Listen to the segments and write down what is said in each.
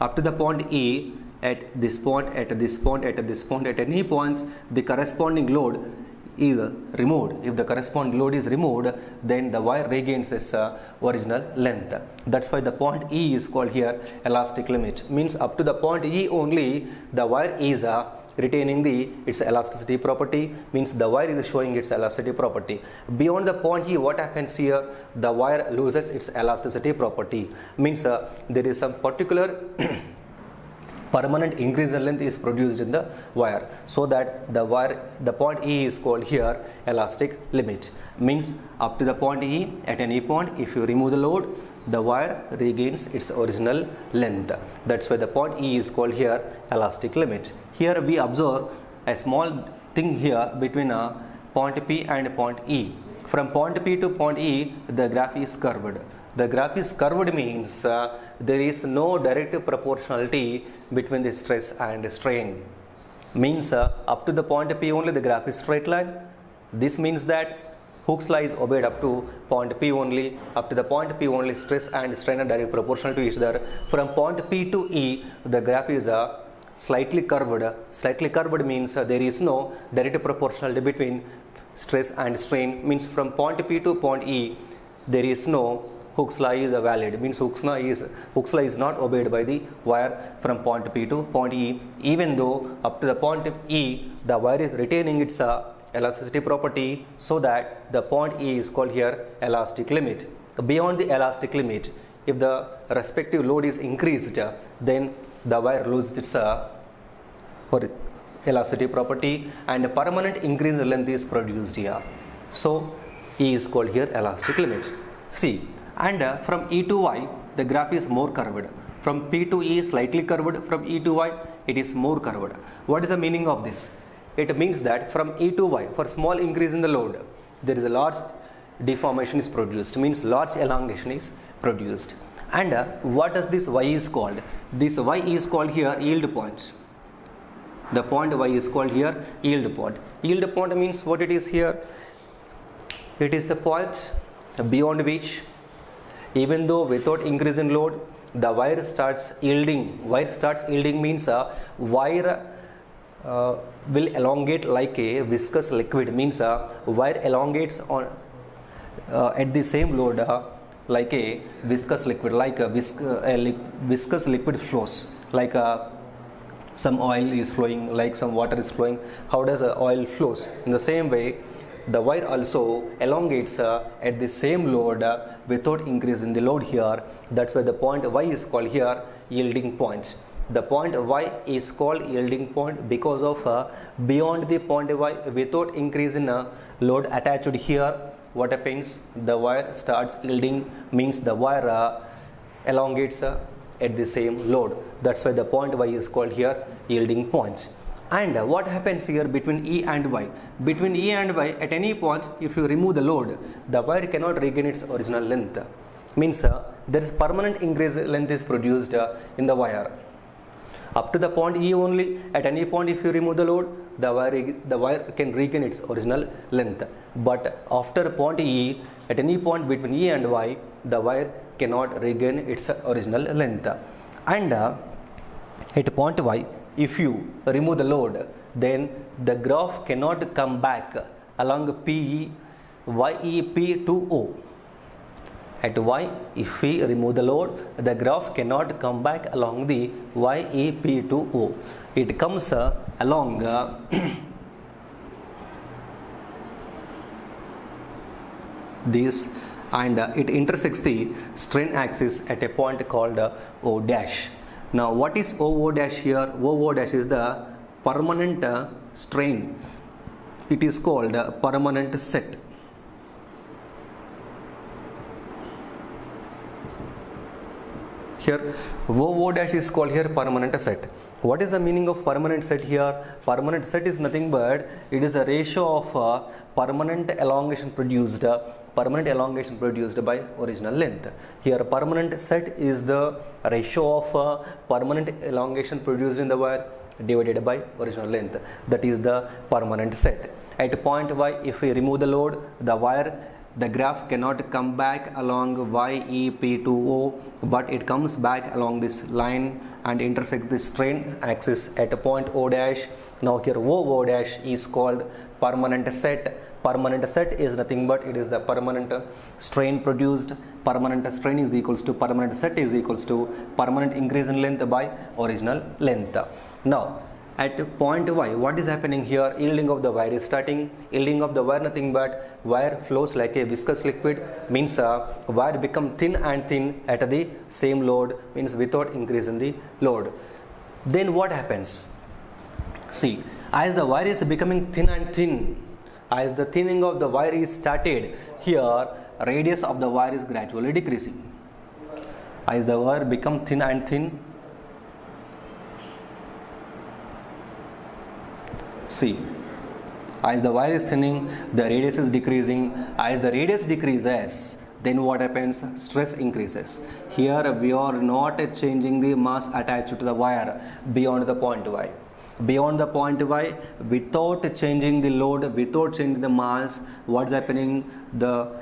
up to the point E at this point at this point at this point at any points the corresponding load is removed. If the corresponding load is removed then the wire regains its uh, original length. That's why the point e is called here elastic limit. Means up to the point e only the wire is uh, retaining the its elasticity property means the wire is showing its elasticity property. Beyond the point e what happens here? The wire loses its elasticity property. Means uh, there is some particular permanent increase in length is produced in the wire. So that the wire the point e is called here elastic limit. Means up to the point e at any point if you remove the load the wire regains its original length. That's why the point e is called here elastic limit. Here we observe a small thing here between a point p and point e. From point p to point e the graph is curved. The graph is curved means uh, there is no direct proportionality between the stress and strain. Means uh, up to the point p only the graph is straight line. This means that Hooke's law is obeyed up to point p only up to the point p only stress and strain are directly proportional to each other. From point p to e the graph is uh, slightly curved. Slightly curved means uh, there is no direct proportionality between stress and strain. Means from point p to point e there is no Hooke's law is valid. Means Hooke's law is Hooke's law is not obeyed by the wire from point P to point E. Even though up to the point E the wire is retaining its uh, elasticity property so that the point E is called here elastic limit. Beyond the elastic limit if the respective load is increased then the wire loses its uh, elasticity property and a permanent increase in length is produced here. So E is called here elastic limit. See and uh, from E to Y the graph is more curved. From P to E slightly curved. From E to Y it is more curved. What is the meaning of this it means that from E to Y for small increase in the load there is a large deformation is produced means large elongation is produced. And uh, what does this Y is called? This Y is called here yield point. The point Y is called here yield point. Yield point means what it is here? It is the point beyond which even though without increase in load the wire starts yielding. Wire starts yielding means a wire uh, will elongate like a viscous liquid means a wire elongates on uh, at the same load uh, like a viscous liquid like a, visc- a li- viscous liquid flows like a some oil is flowing like some water is flowing. How does oil flows? In the same way the wire also elongates uh, at the same load uh, without increase in the load here. That's why the point y is called here yielding point the point y is called yielding point because of uh, beyond the point y without increase in uh, load attached here what happens? The wire starts yielding means the wire uh, elongates uh, at the same load. That's why the point y is called here yielding point. and what happens here between e and y? Between e and y at any point if you remove the load the wire cannot regain its original length. Means uh, there is permanent increase length is produced uh, in the wire up to the point e only. At any point if you remove the load the wire the wire can regain its original length. But after point e at any point between e and y the wire cannot regain its original length. And uh, at point y if you remove the load then the graph cannot come back along PE YEP to O at y if we remove the load the graph cannot come back along the YEP to O it comes uh, along uh, this and uh, it intersects the strain axis at a point called uh, O dash now what is O' dash here? O' dash is the permanent uh, strain. It is called uh, permanent set. Here OO dash is called here permanent set. What is the meaning of permanent set here? Permanent set is nothing but it is a ratio of uh, permanent elongation produced uh, permanent elongation produced by original length. Here permanent set is the ratio of uh, permanent elongation produced in the wire divided by original length that is the permanent set. At point y if we remove the load the wire the graph cannot come back along YEP2O but it comes back along this line and intersects the strain axis at a point O dash. Now here O O dash is called permanent set. Permanent set is nothing but it is the permanent strain produced. Permanent strain is equals to permanent set is equals to permanent increase in length by original length. Now at point y what is happening here? Yielding of the wire is starting. Yielding of the wire nothing but wire flows like a viscous liquid. Means uh, wire become thin and thin at the same load. Means without increase in the load. Then what happens? See as the wire is becoming thin and thin as the thinning of the wire is started here radius of the wire is gradually decreasing. As the wire become thin and thin See, as the wire is thinning, the radius is decreasing. As the radius decreases, then what happens? Stress increases. Here we are not changing the mass attached to the wire beyond the point y. Beyond the point y, without changing the load, without changing the mass, what's happening? The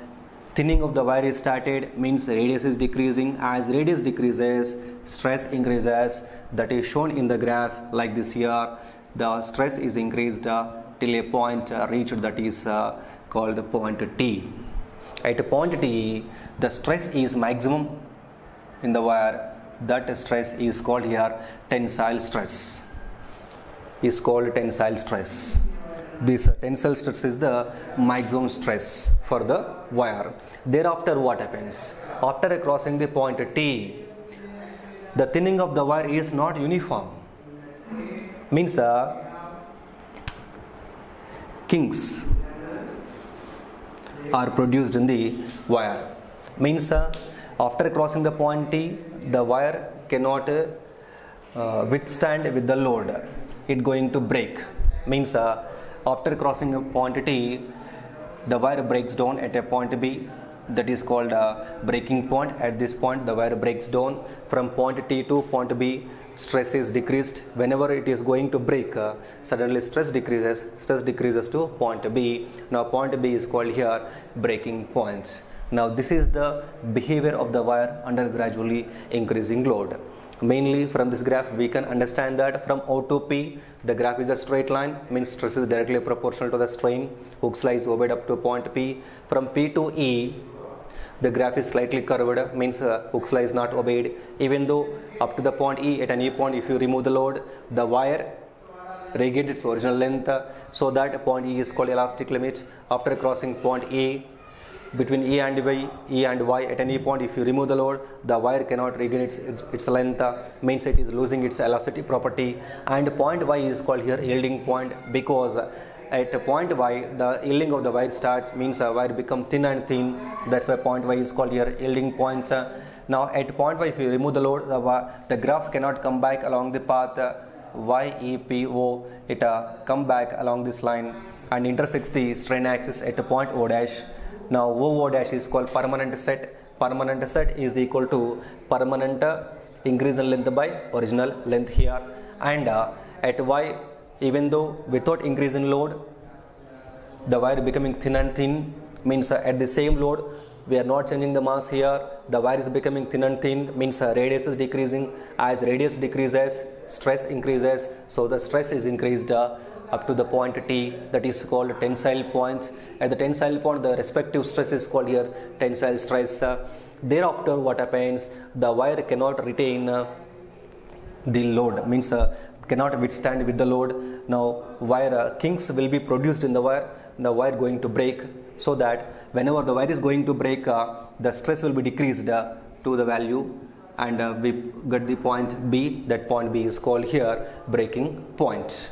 thinning of the wire is started means radius is decreasing. As radius decreases, stress increases. That is shown in the graph like this here the stress is increased uh, till a point uh, reached that is uh, called point T. At point T, the stress is maximum in the wire. That stress is called here tensile stress. Is called tensile stress. This tensile stress is the maximum stress for the wire. Thereafter, what happens? After crossing the point T, the thinning of the wire is not uniform means uh, kinks are produced in the wire. Means uh, after crossing the point T the wire cannot uh, withstand with the load. It going to break. Means uh, after crossing a point T the wire breaks down at a point B. That is called a breaking point. At this point the wire breaks down from point T to point B stress is decreased. Whenever it is going to break uh, suddenly stress decreases stress decreases to point b. Now point b is called here breaking point now this is the behavior of the wire under gradually increasing load. Mainly from this graph we can understand that from o to p the graph is a straight line means stress is directly proportional to the strain. Hooke's law is obeyed up to point p. From p to e the graph is slightly curved means uh, Hooke's law is not obeyed. Even though up to the point E at any point if you remove the load the wire regains its original length uh, so that point E is called elastic limit. After crossing point E between E and Y, E and Y at any point if you remove the load the wire cannot regain its, its, its length uh, means it is losing its elasticity property. And point Y is called here yielding point because at point y the yielding of the wire starts means a wire become thin and thin. That's why point y is called here yielding point now at point y if you remove the load the, the graph cannot come back along the path uh, YEPO it uh, come back along this line and intersects the strain axis at a point O dash. Now OO dash is called permanent set. Permanent set is equal to permanent uh, increase in length by original length here. And uh, at Y even though without increase in load the wire becoming thin and thin means uh, at the same load we are not changing the mass here. The wire is becoming thin and thin means uh, radius is decreasing. As radius decreases stress increases. So the stress is increased uh, up to the point T that is called tensile point. At the tensile point the respective stress is called here tensile stress. Uh, thereafter what happens? The wire cannot retain uh, the load means uh, cannot withstand with the load. Now wire uh, kinks will be produced in the wire the wire going to break so that whenever the wire is going to break uh, the stress will be decreased uh, to the value. And uh, we get the point B that point B is called here breaking point